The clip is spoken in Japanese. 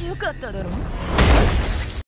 よかっただろ